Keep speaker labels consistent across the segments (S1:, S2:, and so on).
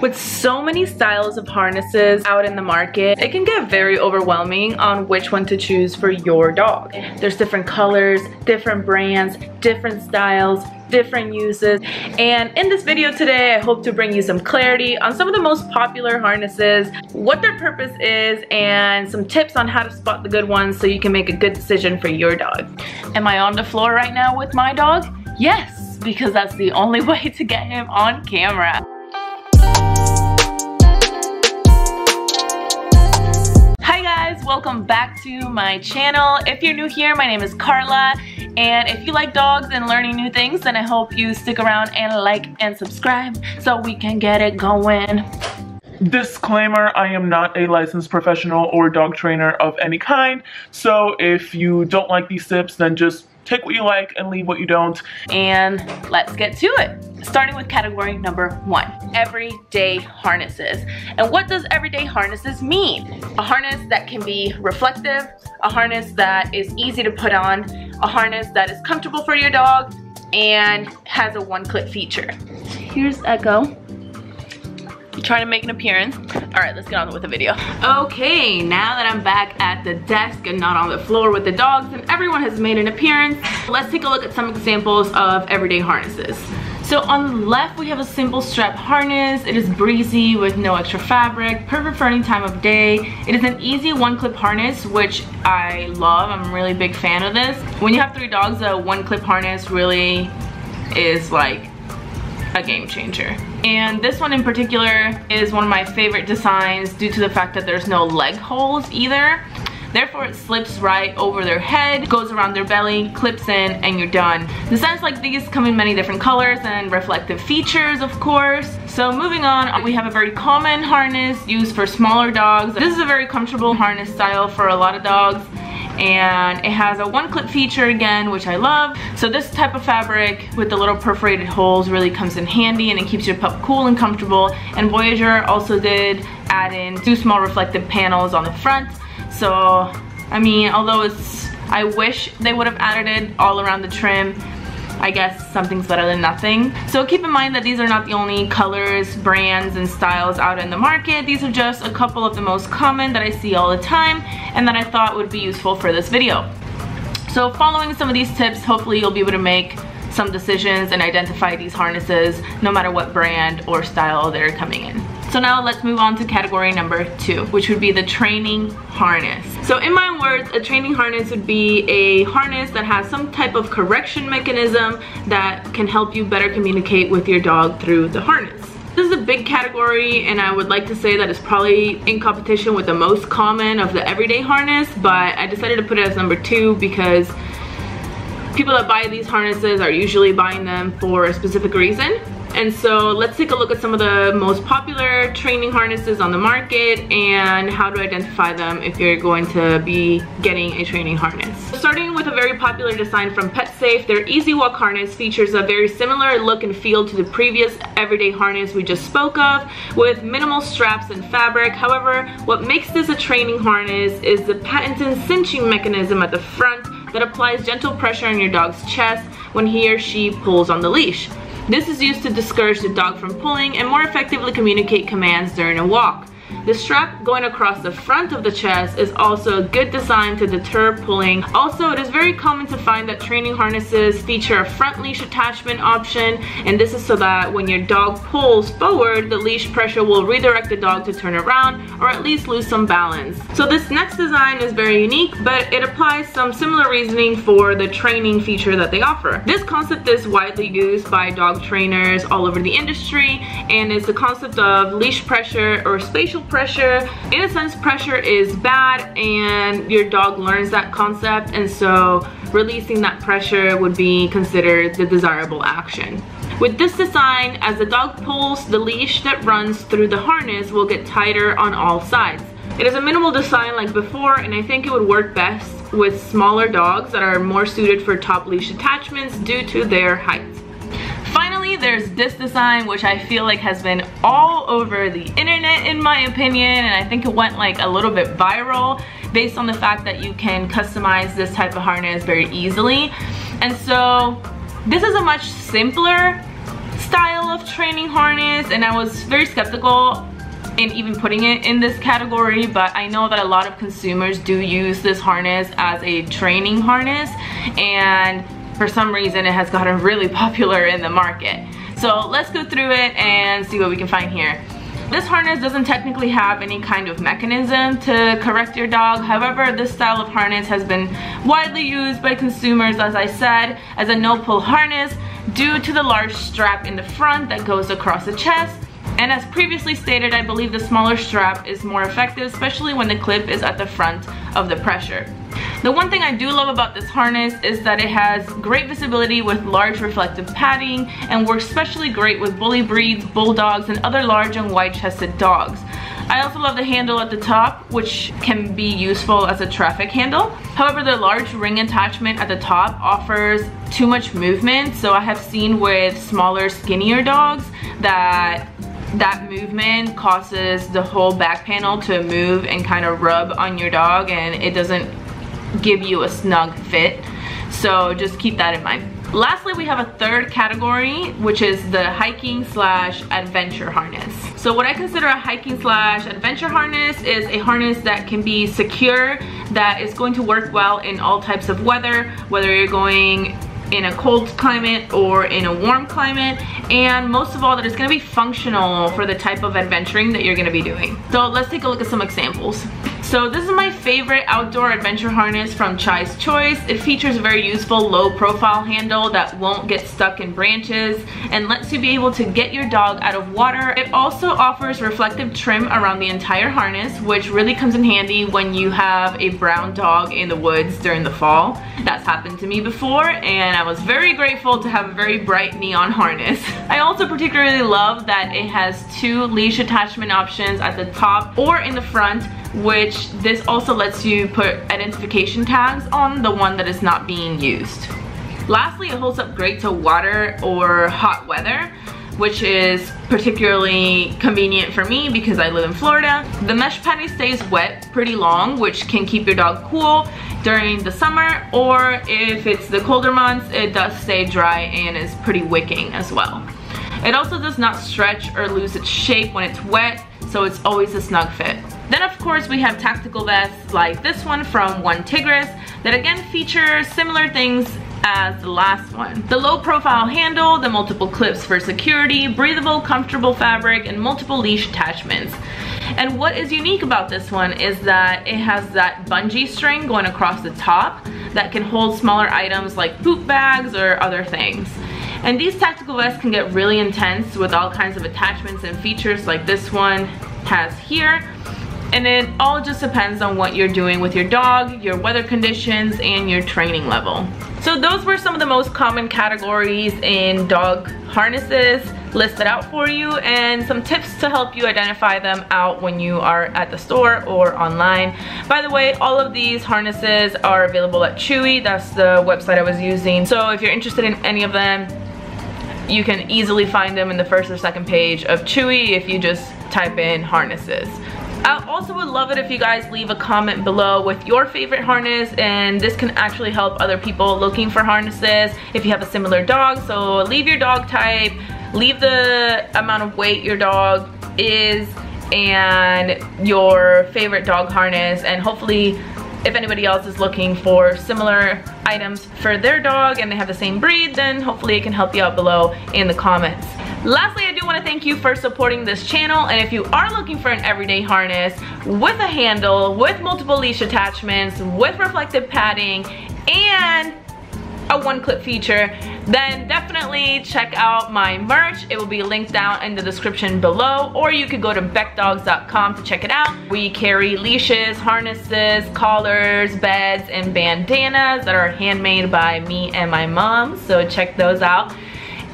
S1: With so many styles of harnesses out in the market, it can get very overwhelming on which one to choose for your dog. There's different colors, different brands, different styles, different uses. And in this video today, I hope to bring you some clarity on some of the most popular harnesses, what their purpose is, and some tips on how to spot the good ones so you can make a good decision for your dog. Am I on the floor right now with my dog? Yes, because that's the only way to get him on camera. Welcome back to my channel. If you're new here, my name is Carla, and if you like dogs and learning new things, then I hope you stick around and like and subscribe so we can get it going.
S2: Disclaimer, I am not a licensed professional or dog trainer of any kind, so if you don't like these tips, then just take what you like and leave what you don't.
S1: And let's get to it. Starting with category number one, everyday harnesses. And what does everyday harnesses mean? A harness that can be reflective, a harness that is easy to put on, a harness that is comfortable for your dog, and has a one-click feature. Here's Echo trying to make an appearance. All right, let's get on with the video. Okay, now that I'm back at the desk and not on the floor with the dogs and everyone has made an appearance, let's take a look at some examples of everyday harnesses. So on the left, we have a simple strap harness. It is breezy with no extra fabric, perfect for any time of day. It is an easy one-clip harness, which I love. I'm a really big fan of this. When you have three dogs, a one-clip harness really is like a game changer. And this one in particular is one of my favorite designs due to the fact that there's no leg holes either. Therefore, it slips right over their head, goes around their belly, clips in, and you're done. The Designs like these come in many different colors and reflective features, of course. So moving on, we have a very common harness used for smaller dogs. This is a very comfortable harness style for a lot of dogs and it has a one clip feature again which I love so this type of fabric with the little perforated holes really comes in handy and it keeps your pup cool and comfortable and Voyager also did add in two small reflective panels on the front so I mean although it's I wish they would have added it all around the trim I guess something's better than nothing. So keep in mind that these are not the only colors, brands, and styles out in the market. These are just a couple of the most common that I see all the time and that I thought would be useful for this video. So following some of these tips, hopefully you'll be able to make some decisions and identify these harnesses no matter what brand or style they're coming in. So now let's move on to category number two, which would be the training harness. So in my words, a training harness would be a harness that has some type of correction mechanism that can help you better communicate with your dog through the harness. This is a big category and I would like to say that it's probably in competition with the most common of the everyday harness, but I decided to put it as number two because people that buy these harnesses are usually buying them for a specific reason. And so let's take a look at some of the most popular training harnesses on the market and how to identify them if you're going to be getting a training harness. Starting with a very popular design from PetSafe, their Easy Walk harness features a very similar look and feel to the previous everyday harness we just spoke of with minimal straps and fabric. However, what makes this a training harness is the patented cinching mechanism at the front that applies gentle pressure on your dog's chest when he or she pulls on the leash. This is used to discourage the dog from pulling and more effectively communicate commands during a walk. The strap going across the front of the chest is also a good design to deter pulling. Also, it is very common to find that training harnesses feature a front leash attachment option, and this is so that when your dog pulls forward, the leash pressure will redirect the dog to turn around or at least lose some balance. So this next design is very unique, but it applies some similar reasoning for the training feature that they offer. This concept is widely used by dog trainers all over the industry, and it's the concept of leash pressure or spatial pressure pressure. In a sense, pressure is bad and your dog learns that concept and so releasing that pressure would be considered the desirable action. With this design, as the dog pulls, the leash that runs through the harness will get tighter on all sides. It is a minimal design like before and I think it would work best with smaller dogs that are more suited for top leash attachments due to their height there's this design which I feel like has been all over the internet in my opinion and I think it went like a little bit viral based on the fact that you can customize this type of harness very easily and so this is a much simpler style of training harness and I was very skeptical in even putting it in this category but I know that a lot of consumers do use this harness as a training harness and for some reason it has gotten really popular in the market. So let's go through it and see what we can find here. This harness doesn't technically have any kind of mechanism to correct your dog. However, this style of harness has been widely used by consumers, as I said, as a no-pull harness due to the large strap in the front that goes across the chest and as previously stated, I believe the smaller strap is more effective, especially when the clip is at the front of the pressure. The one thing I do love about this harness is that it has great visibility with large reflective padding and works especially great with bully breeds, bulldogs, and other large and wide-chested dogs. I also love the handle at the top, which can be useful as a traffic handle. However, the large ring attachment at the top offers too much movement, so I have seen with smaller, skinnier dogs that that movement causes the whole back panel to move and kind of rub on your dog and it doesn't give you a snug fit. So just keep that in mind. Lastly, we have a third category, which is the hiking slash adventure harness. So what I consider a hiking slash adventure harness is a harness that can be secure, that is going to work well in all types of weather, whether you're going in a cold climate or in a warm climate and most of all that it's going to be functional for the type of adventuring that you're going to be doing. So let's take a look at some examples. So this is my favorite outdoor adventure harness from Chai's Choice. It features a very useful low profile handle that won't get stuck in branches and lets you be able to get your dog out of water. It also offers reflective trim around the entire harness which really comes in handy when you have a brown dog in the woods during the fall. That's happened to me before and I was very grateful to have a very bright neon harness. I also particularly love that it has two leash attachment options at the top or in the front which this also lets you put identification tags on the one that is not being used. Lastly, it holds up great to water or hot weather which is particularly convenient for me because I live in Florida. The mesh padding stays wet pretty long, which can keep your dog cool during the summer, or if it's the colder months, it does stay dry and is pretty wicking as well. It also does not stretch or lose its shape when it's wet, so it's always a snug fit. Then of course we have tactical vests like this one from One Tigris that again features similar things as the last one. The low profile handle, the multiple clips for security, breathable, comfortable fabric, and multiple leash attachments. And what is unique about this one is that it has that bungee string going across the top that can hold smaller items like poop bags or other things. And these tactical vests can get really intense with all kinds of attachments and features like this one has here and it all just depends on what you're doing with your dog, your weather conditions, and your training level. So those were some of the most common categories in dog harnesses listed out for you and some tips to help you identify them out when you are at the store or online. By the way, all of these harnesses are available at Chewy. That's the website I was using. So if you're interested in any of them, you can easily find them in the first or second page of Chewy if you just type in harnesses. I also would love it if you guys leave a comment below with your favorite harness and this can actually help other people looking for harnesses if you have a similar dog. So leave your dog type, leave the amount of weight your dog is and your favorite dog harness and hopefully if anybody else is looking for similar items for their dog and they have the same breed then hopefully it can help you out below in the comments. Lastly, I do want to thank you for supporting this channel and if you are looking for an everyday harness with a handle, with multiple leash attachments, with reflective padding, and a one clip feature, then definitely check out my merch. It will be linked down in the description below, or you could go to bekdogs.com to check it out. We carry leashes, harnesses, collars, beds, and bandanas that are handmade by me and my mom, so check those out.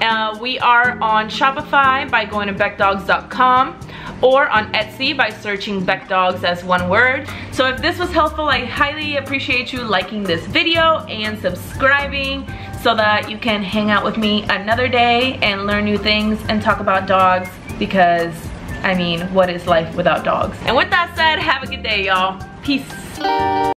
S1: Uh, we are on Shopify by going to bekdogs.com or on Etsy by searching bekdogs as one word. So if this was helpful, I highly appreciate you liking this video and subscribing so that you can hang out with me another day and learn new things and talk about dogs because, I mean, what is life without dogs? And with that said, have a good day, y'all. Peace.